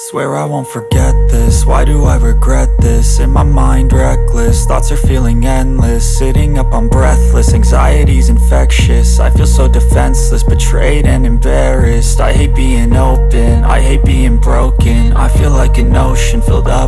Swear I won't forget this, why do I regret this? In my mind reckless, thoughts are feeling endless. Sitting up I'm breathless, anxiety's infectious. I feel so defenseless, betrayed and embarrassed. I hate being open, I hate being broken. I feel like an ocean filled up